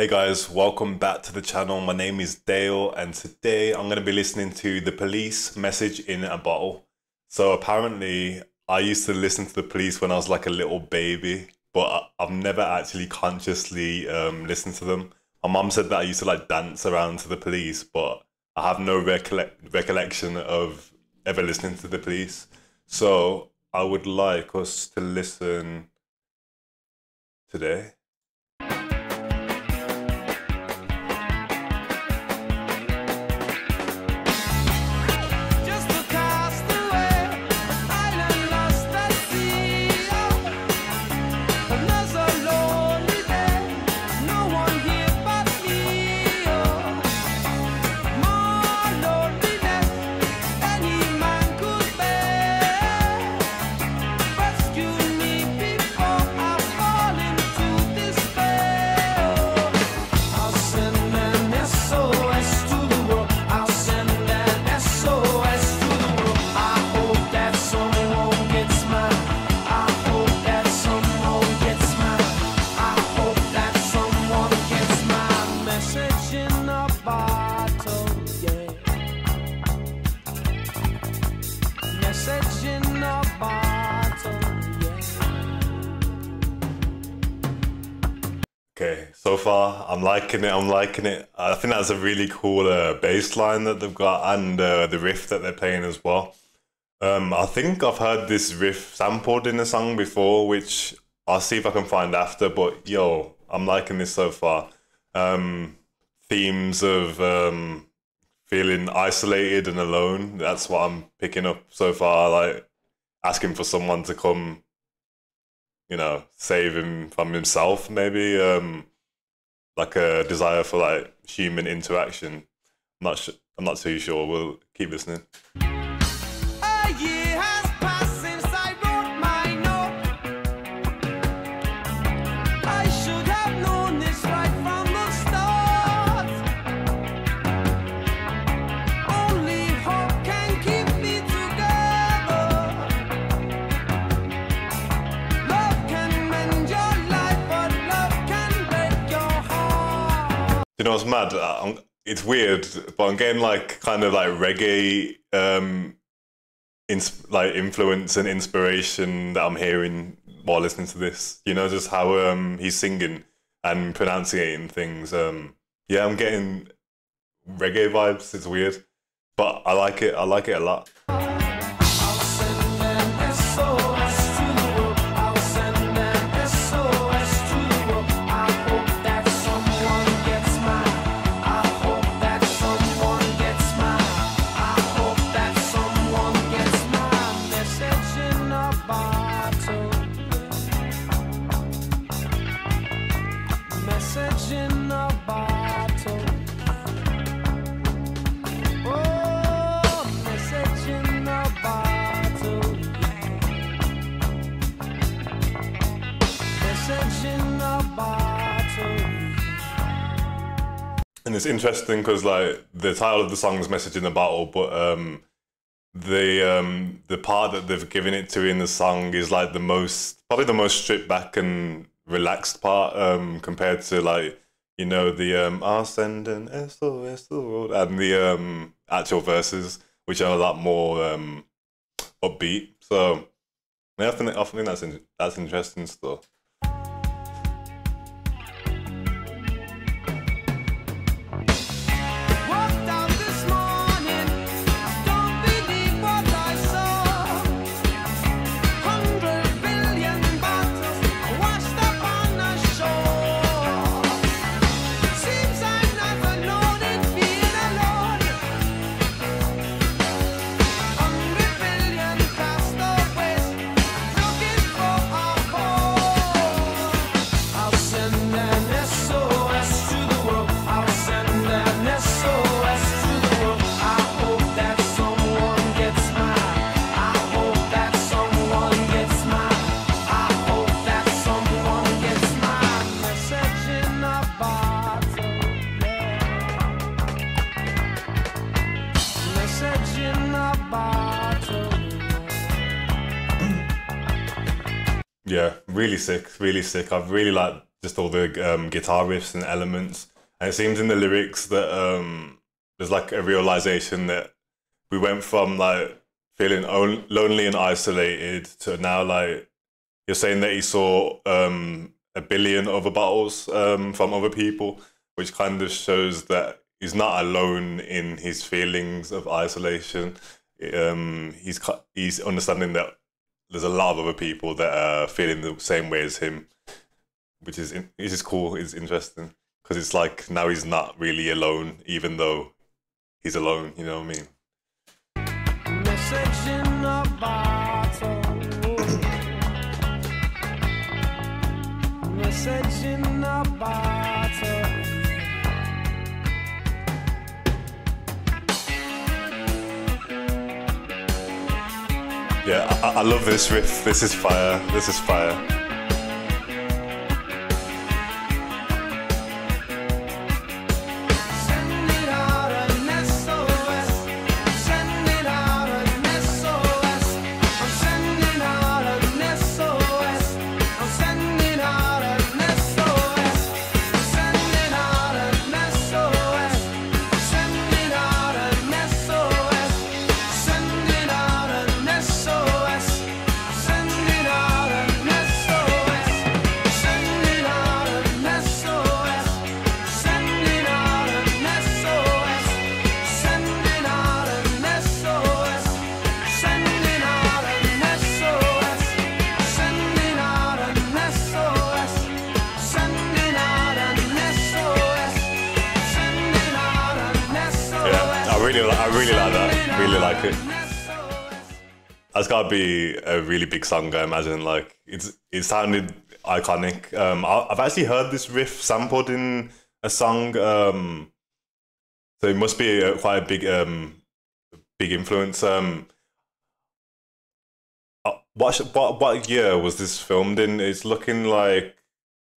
Hey guys, welcome back to the channel. My name is Dayle, and today I'm going to be listening to The Police Message in a Bottle. So, apparently, I used to listen to The Police when I was like a little baby, but I've never actually consciously um, listened to them. My mum said that I used to like dance around to The Police, but I have no recollect- recollection of ever listening to The Police. So, I would like us to listen today. Far I'm liking it. I'm liking it. I think that's a really cool uh, bass line that they've got and uh, the riff that they're playing as well. Um, I think I've heard this riff sampled in a song before, which I'll see if I can find after. But yo, I'm liking this so far. Um, themes of um, feeling isolated and alone. That's what I'm picking up so far. Like asking for someone to come you know, save him from himself, maybe. Um, like a desire for like human interaction. I'm not su- I'm not too sure. We'll keep listening. You know what's mad? Uh, I'm, it's weird, but I'm getting like kind of like reggae, um, like influence and inspiration that I'm hearing while listening to this. You know, just how um he's singing and pronunciating things. Um, yeah, I'm getting reggae vibes. It's weird, but I like it. I like it a lot. And it's interesting because like the title of the song is "Message in the Bottle," but um, the um, the part that they've given it to in the song is like the most probably the most stripped back and relaxed part um, compared to like you know the um, "I'll send an SOS to the world" and the um, actual verses, which are a lot more um, upbeat. So yeah, I think I think that's in, that's interesting stuff. Really sick, really sick. I've really like just all the um, guitar riffs and elements. And it seems in the lyrics that um, there's like a realization that we went from like feeling on- lonely and isolated to now like you're saying that he saw um, a billion other bottles um, from other people, which kind of shows that he's not alone in his feelings of isolation. Um, he's he's understanding that there's a lot of other people that are feeling the same way as him, which is which is cool. It's interesting because it's like now he's not really alone, even though he's alone. You know what I mean? Message in bottle. I, love this riff. This is fire. This is fire. Really, I really like that. Really like it. That's gotta be a really big song, I imagine. Like it's it sounded iconic. Um, I, I've actually heard this riff sampled in a song. Um, so it must be a, quite a big, um, big influence. Um, uh, what what what year was this filmed in? It's looking like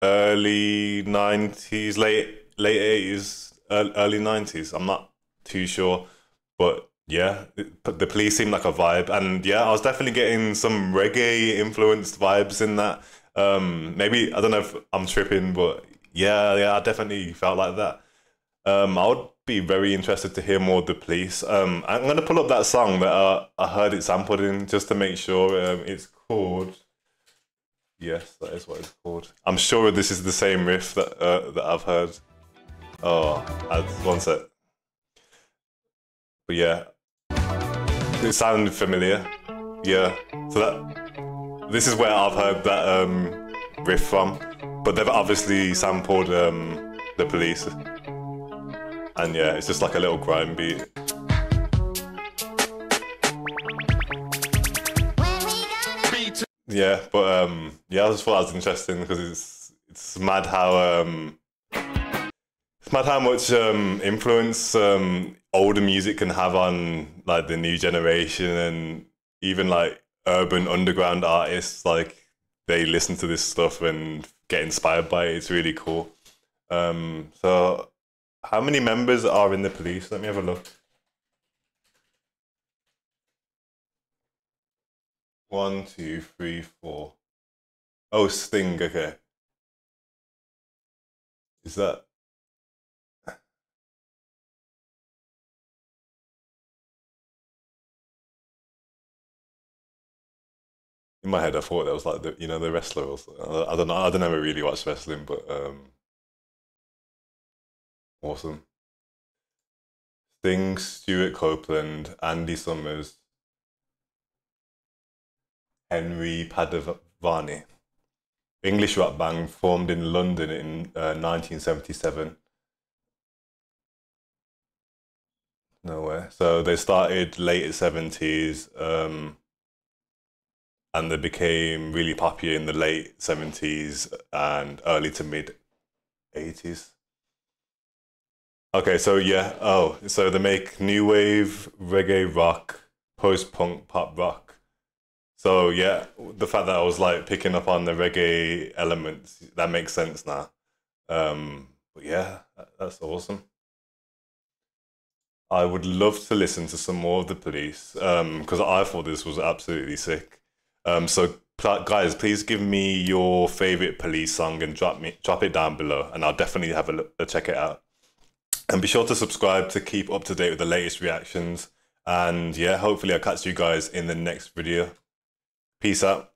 early nineties, late late eighties, early nineties. I'm not too sure, but yeah, the police seemed like a vibe, and yeah, I was definitely getting some reggae influenced vibes in that. Um, maybe I don't know if I'm tripping, but yeah, yeah, I definitely felt like that. Um, I would be very interested to hear more of the police. Um, I'm gonna pull up that song that uh, I heard it sampled in just to make sure. Um, it's called. Yes, that is what it's called. I'm sure this is the same riff that uh, that I've heard. Oh, one sec. But yeah, it sounded familiar. Yeah, so that this is where I've heard that um, riff from. But they've obviously sampled um, the police, and yeah, it's just like a little grime beat. Yeah, but um, yeah, I just thought that was interesting because it's it's mad how um, it's mad how much um, influence um, older music can have on like the new generation and even like urban underground artists. Like they listen to this stuff and get inspired by it. It's really cool. Um, so, how many members are in the police? Let me have a look. One, two, three, four. Oh, Sting. Okay. Is that? In my head, I thought that was like the you know the wrestler. Or something. I don't know. I don't ever really watch wrestling, but um, awesome. Sting, Stewart Copeland, Andy Summers, Henry Padovani. English rock band formed in London in uh, 1977. Nowhere. So they started late 70s um, and they became really popular in the late 70s and early to mid 80s. Okay, so yeah, oh, so they make new wave, reggae rock, post punk, pop rock. So yeah, the fact that I was like picking up on the reggae elements, that makes sense now. Um, but yeah, that's awesome. I would love to listen to some more of the police because I thought this was absolutely sick. Um, so guys, please give me your favorite police song and drop me drop it down below, and I'll definitely have a look, uh, check it out. And be sure to subscribe to keep up to date with the latest reactions. And yeah, hopefully I'll catch you guys in the next video. Peace out.